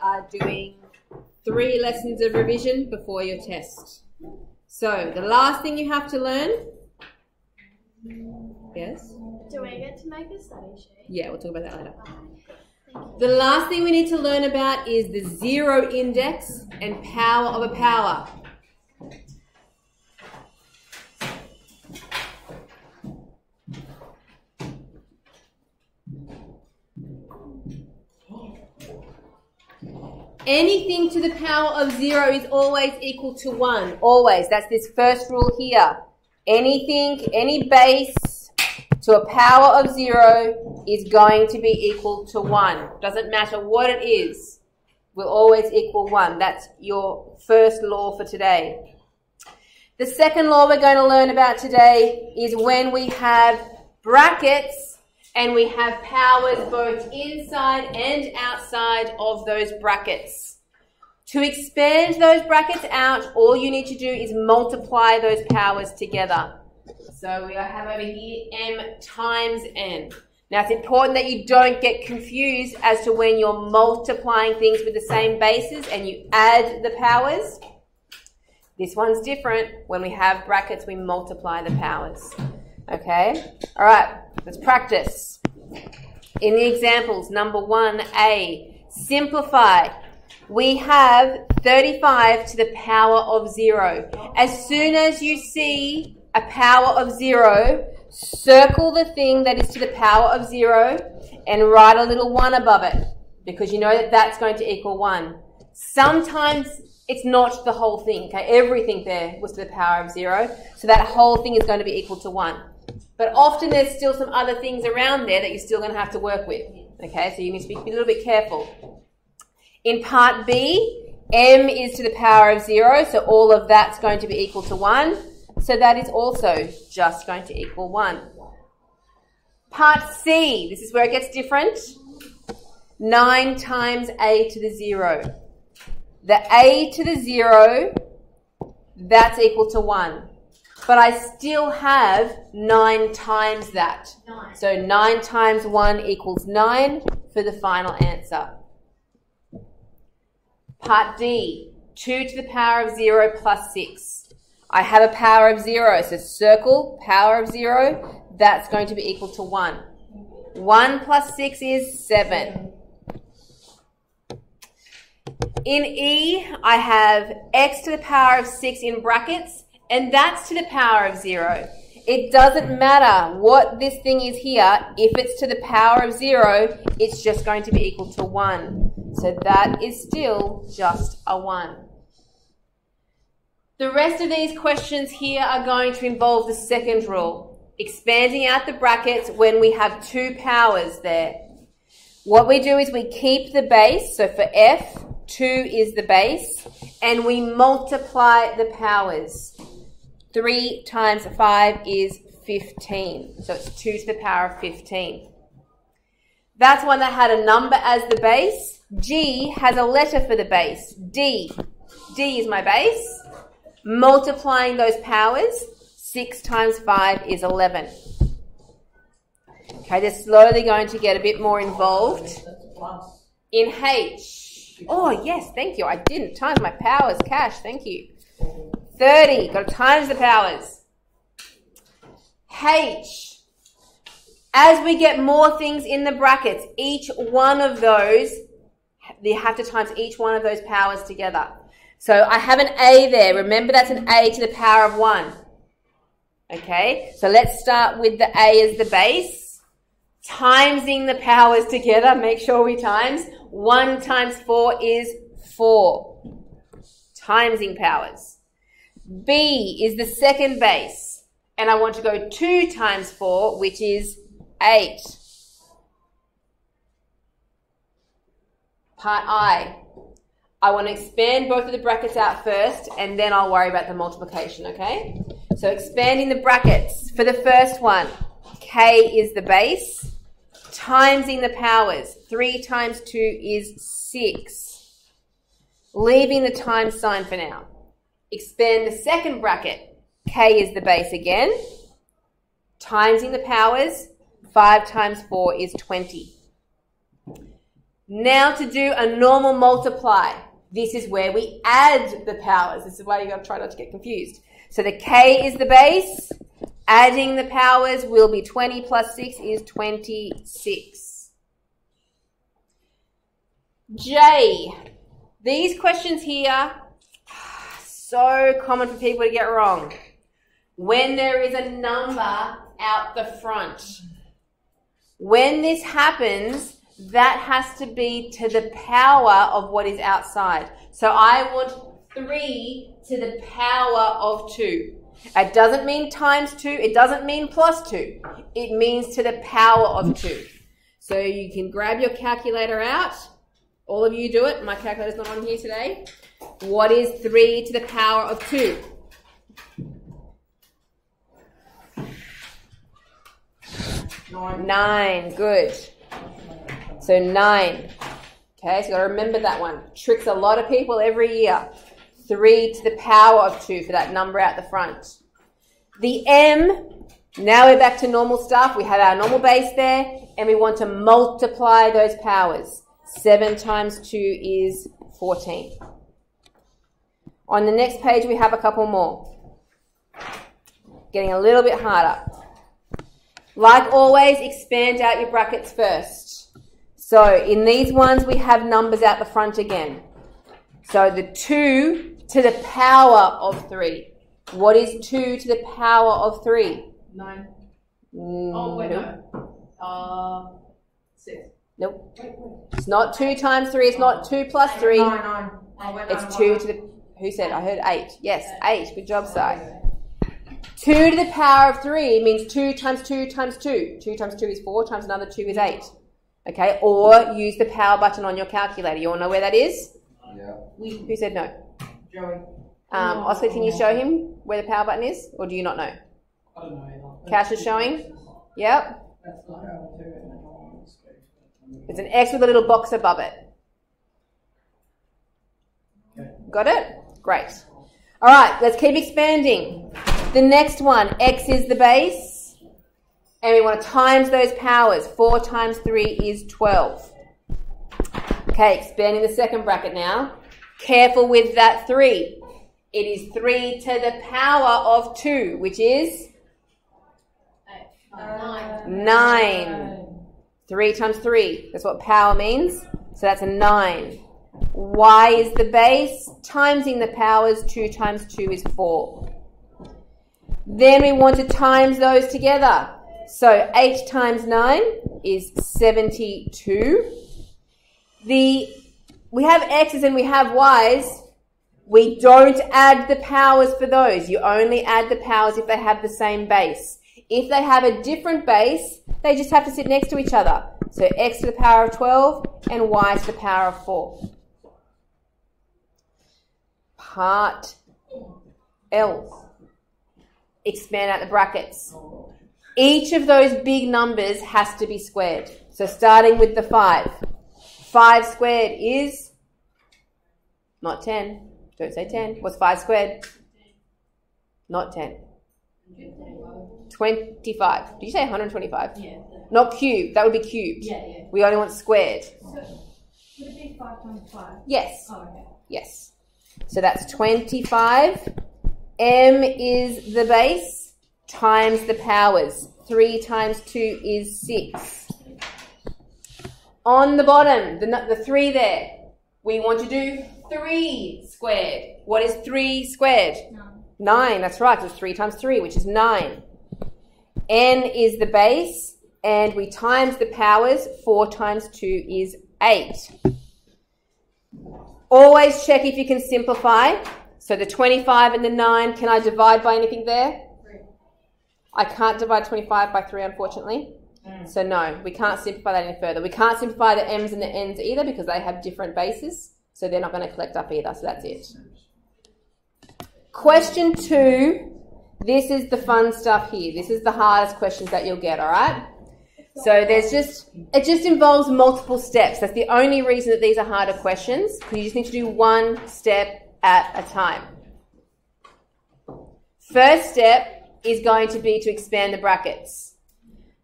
are doing three lessons of revision before your test. So, the last thing you have to learn. Yes? Do we get to make a study sheet? Yeah, we'll talk about that later. The last thing we need to learn about is the zero index and power of a power. Anything to the power of zero is always equal to one. Always. That's this first rule here. Anything, any base to a power of zero is going to be equal to one. Doesn't matter what it is, we'll always equal one. That's your first law for today. The second law we're going to learn about today is when we have brackets and we have powers both inside and outside of those brackets. To expand those brackets out, all you need to do is multiply those powers together. So we have over here m times n. Now it's important that you don't get confused as to when you're multiplying things with the same bases and you add the powers. This one's different. When we have brackets, we multiply the powers. Okay? All right, let's practice. In the examples, number 1a, simplify. We have 35 to the power of 0. As soon as you see a power of 0, circle the thing that is to the power of 0 and write a little 1 above it because you know that that's going to equal 1. Sometimes it's not the whole thing, okay? Everything there was to the power of 0, so that whole thing is going to be equal to 1. But often there's still some other things around there that you're still going to have to work with. Okay, so you need to be a little bit careful. In part B, m is to the power of 0, so all of that's going to be equal to 1. So that is also just going to equal 1. Part C, this is where it gets different. 9 times a to the 0. The a to the 0, that's equal to 1 but I still have 9 times that. Nine. So 9 times 1 equals 9 for the final answer. Part D, 2 to the power of 0 plus 6. I have a power of 0, so circle, power of 0, that's going to be equal to 1. 1 plus 6 is 7. In E, I have x to the power of 6 in brackets, and that's to the power of zero. It doesn't matter what this thing is here. If it's to the power of zero, it's just going to be equal to one. So that is still just a one. The rest of these questions here are going to involve the second rule, expanding out the brackets when we have two powers there. What we do is we keep the base, so for f, 2 is the base, and we multiply the powers. 3 times 5 is 15. So it's 2 to the power of 15. That's one that had a number as the base. G has a letter for the base. D. D is my base. Multiplying those powers, 6 times 5 is 11. Okay, they're slowly going to get a bit more involved. In H. Oh, yes, thank you. I didn't times my powers, cash, thank you. 30. Got to times the powers. H. As we get more things in the brackets, each one of those, you have to times each one of those powers together. So I have an A there. Remember that's an A to the power of 1. Okay, so let's start with the A as the base. Timesing the powers together. Make sure we times. 1 times 4 is 4. Timesing powers. B is the second base. And I want to go 2 times 4, which is 8. Part I. I want to expand both of the brackets out first, and then I'll worry about the multiplication, okay? So expanding the brackets. For the first one, K is the base, timesing the powers. 3 times 2 is 6. Leaving the times sign for now. Expand the second bracket. K is the base again. Timesing the powers. 5 times 4 is 20. Now to do a normal multiply. This is where we add the powers. This is why you gotta try not to get confused. So the k is the base. Adding the powers will be 20 plus 6 is 26. J. These questions here, so common for people to get wrong. When there is a number out the front. When this happens, that has to be to the power of what is outside. So I want 3 to the power of 2. It doesn't mean times 2, it doesn't mean plus 2. It means to the power of 2. So you can grab your calculator out. All of you do it. My calculator's not on here today. What is 3 to the power of 2? Nine. Nine. Good. So nine. Okay, so you got to remember that one. Tricks a lot of people every year. Three to the power of two for that number out the front. The M, now we're back to normal stuff. We have our normal base there, and we want to multiply those powers. Seven times two is 14. On the next page, we have a couple more. Getting a little bit harder. Like always, expand out your brackets first. So in these ones, we have numbers out the front again. So the 2 to the power of 3. What is 2 to the power of 3? Nine. Mm, Oh, wait, no. Uh, six. Nope. Wait, wait. It's not 2 times 3. It's not 2 plus 3. Nine, nine. Oh, It's nine, 2 nine. to the... Who said? I heard 8. Yes, 8. Good job, Si. 2 to the power of 3 means 2 times 2 times 2. 2 times 2 is 4, times another 2 is 8. Okay, or use the power button on your calculator. You all know where that is? Yeah. Who said no? Joey. Um, No. Oscar, can you show him where the power button is? Or do you not know? I don't know. Cash is showing? Yep. That's not how I do it. and I don't want to speak. It's an X with a little box above it. Got it? Great. All right, let's keep expanding. The next one, X is the base. And we want to times those powers. 4 times 3 is 12. Okay, expanding the second bracket now. Careful with that 3. It is 3 to the power of 2, which is Nine. 9. 3 times 3. That's what power means. So that's a 9. Y is the base. Timesing the powers. 2 times 2 is 4. Then we want to times those together. So 8 times 9 is 72. The, we have x's and we have y's. We don't add the powers for those. You only add the powers if they have the same base. If they have a different base, they just have to sit next to each other. So x to the power of 12 and y to the power of 4. Part L. Expand out the brackets. Each of those big numbers has to be squared. So starting with the 5. 5 squared is not 10. Don't say 10. What's 5 squared? Not 10. 25. Did you say 125? Yeah. Not cubed. That would be cubed. Yeah, yeah. We only want squared. So, Would it be five times five? Yes. Oh, okay. Yes. So that's 25. M is the base times the powers. 3 times 2 is 6. On the bottom, the, the 3 there, we want to do 3 squared. What is 3 squared? Nine. 9, that's right, it's 3 times 3, which is 9. n is the base, and we times the powers. 4 times 2 is 8. Always check if you can simplify. So the 25 and the 9, can I divide by anything there? I can't divide 25 by 3, unfortunately. Mm. So no, we can't simplify that any further. We can't simplify the m's and the n's either because they have different bases. So they're not going to collect up either. So that's it. Question two. This is the fun stuff here. This is the hardest questions that you'll get, all right? So there's just, it just involves multiple steps. That's the only reason that these are harder questions. because You just need to do one step at a time. First step is going to be to expand the brackets.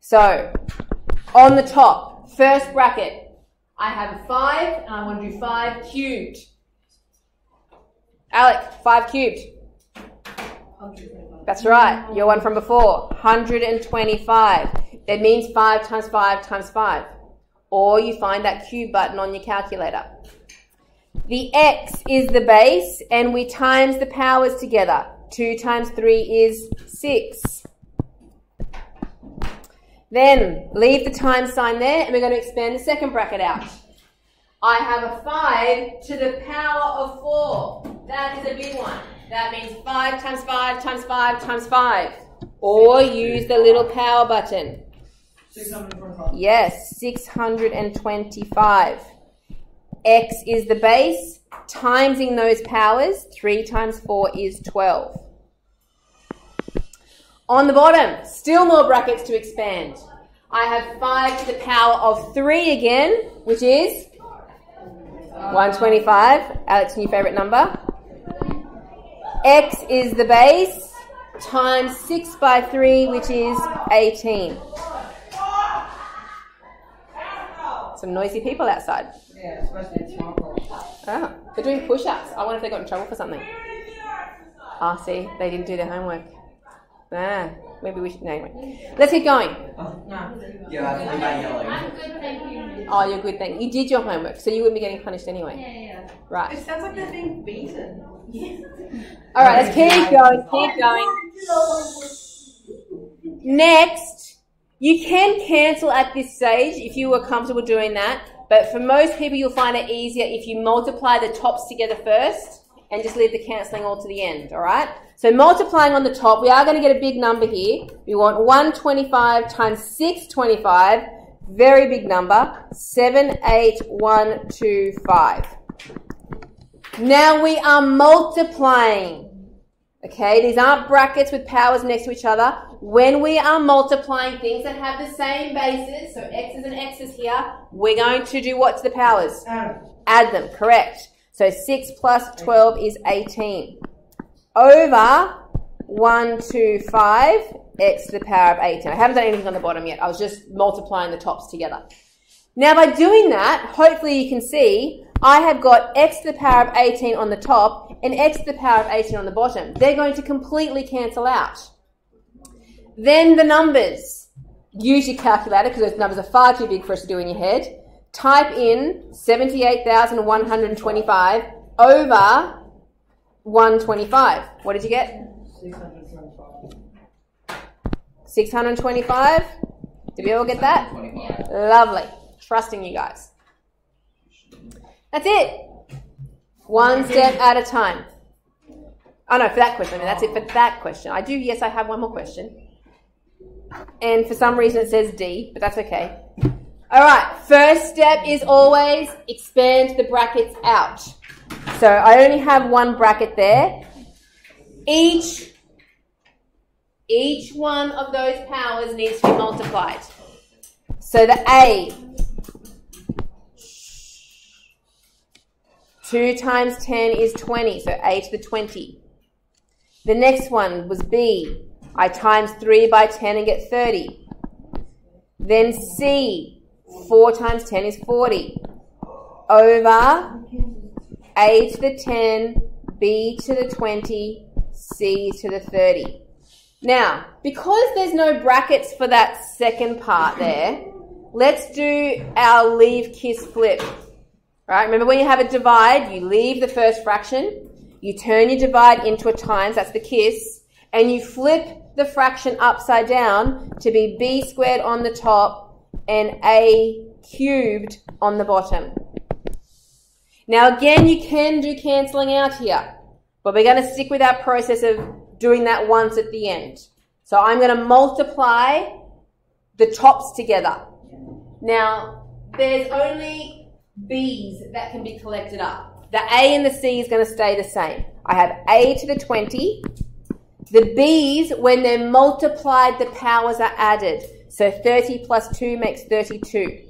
So, on the top, first bracket, I have a 5, and I want to do 5 cubed. Alec, 5 cubed. That's right, your one from before. 125. That means 5 times 5 times 5. Or you find that cube button on your calculator. The x is the base, and we times the powers together. 2 times 3 is 6. Then leave the times sign there, and we're going to expand the second bracket out. I have a 5 to the power of 4. That is a big one. That means 5 times 5 times 5 times 5. Or use the little power button. 625. Yes, 625. X is the base, timesing those powers, 3 times 4 is 12. On the bottom, still more brackets to expand. I have 5 to the power of 3 again, which is 125. Alex, new favourite number. X is the base, times 6 by 3, which is 18. Some noisy people outside. Yeah, especially it's small box. Oh, they're doing push ups. I wonder if they got in trouble for something. Ah, see, they didn't do their homework. Ah, maybe we should. No, anyway. Let's keep going. Yeah, I think I yelling. I'm good, thank you. Oh, you're good thing. You did your homework, so you wouldn't be getting punished anyway. Yeah, yeah. Right. It sounds like they're being beaten. All right, let's keep going. Keep going. Next, you can cancel at this stage if you were comfortable doing that. But for most people, you'll find it easier if you multiply the tops together first and just leave the cancelling all to the end, all right? So multiplying on the top, we are going to get a big number here. We want 125 times 625, very big number, 78125. Now we are multiplying. Okay, these aren't brackets with powers next to each other. When we are multiplying things that have the same bases, so x's and x's here, we're going to do what to the powers? Adam. Add them, correct. So 6 plus 12 is 18. Over 125 x to the power of 18. I haven't done anything on the bottom yet. I was just multiplying the tops together. Now by doing that, hopefully you can see I have got x to the power of 18 on the top and x to the power of 18 on the bottom. They're going to completely cancel out. Then the numbers. Use your calculator because those numbers are far too big for us to do in your head. Type in 78,125 over 125. What did you get? 625. 625? Did we all get that? 25. Lovely. Trusting you guys. That's it. One step at a time. Oh no, for that question. I mean, that's it for that question. I do, yes, I have one more question. And for some reason it says D, but that's okay. All right, first step is always expand the brackets out. So I only have one bracket there. Each, each one of those powers needs to be multiplied. So the A, 2 times 10 is 20, so A to the 20. The next one was B. I times 3 by 10 and get 30. Then C, 4 times 10 is 40. Over A to the 10, B to the 20, C to the 30. Now, because there's no brackets for that second part there, let's do our leave kiss flip. Right? Remember when you have a divide, you leave the first fraction, you turn your divide into a times, that's the kiss, and you flip the fraction upside down to be b squared on the top and a cubed on the bottom. Now again, you can do cancelling out here, but we're going to stick with our process of doing that once at the end. So I'm going to multiply the tops together. Now, there's only B's that can be collected up. The A and the C is going to stay the same. I have A to the 20. The B's, when they're multiplied, the powers are added. So 30 plus 2 makes 32.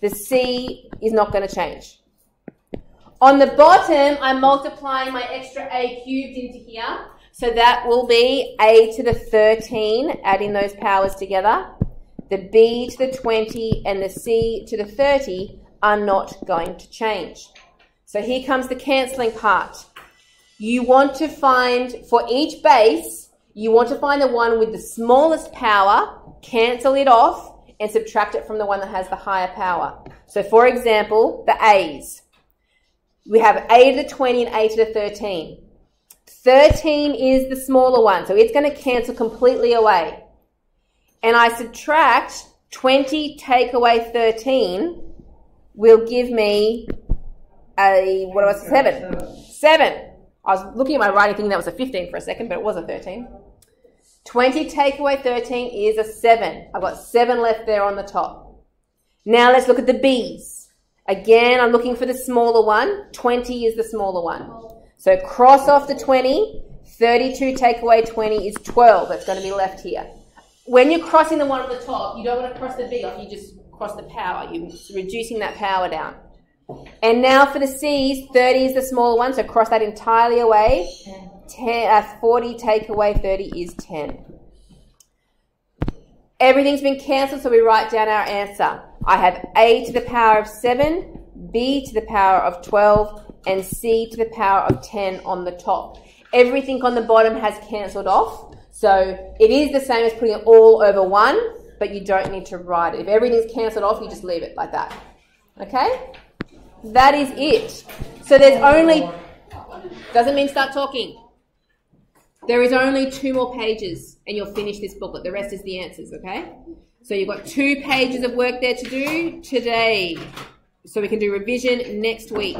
The C is not going to change. On the bottom, I'm multiplying my extra A cubed into here. So that will be A to the 13, adding those powers together. The B to the 20 and the C to the 30 are not going to change. So here comes the cancelling part. You want to find, for each base, you want to find the one with the smallest power, cancel it off, and subtract it from the one that has the higher power. So for example, the A's. We have A to the 20 and A to the 13. 13 is the smaller one, so it's going to cancel completely away. And I subtract 20 take away 13 will give me a, what was it, 7. 7. I was looking at my writing thinking that was a 15 for a second, but it was a 13. 20 take away 13 is a 7. I've got 7 left there on the top. Now let's look at the B's. Again, I'm looking for the smaller one. 20 is the smaller one. So cross off the 20. 32 take away 20 is 12. That's going to be left here. When you're crossing the one at the top, you don't want to cross the B off. You just cross the power. You're reducing that power down. And now for the C's, 30 is the smaller one, so cross that entirely away. 10, uh, 40 take away 30 is 10. Everything's been cancelled, so we write down our answer. I have A to the power of 7, B to the power of 12, and C to the power of 10 on the top. Everything on the bottom has cancelled off, so it is the same as putting it all over 1, but you don't need to write it. If everything's cancelled off, you just leave it like that. Okay? That is it. So there's only, doesn't mean start talking. There is only two more pages and you'll finish this booklet. The rest is the answers, okay? So you've got two pages of work there to do today. So we can do revision next week.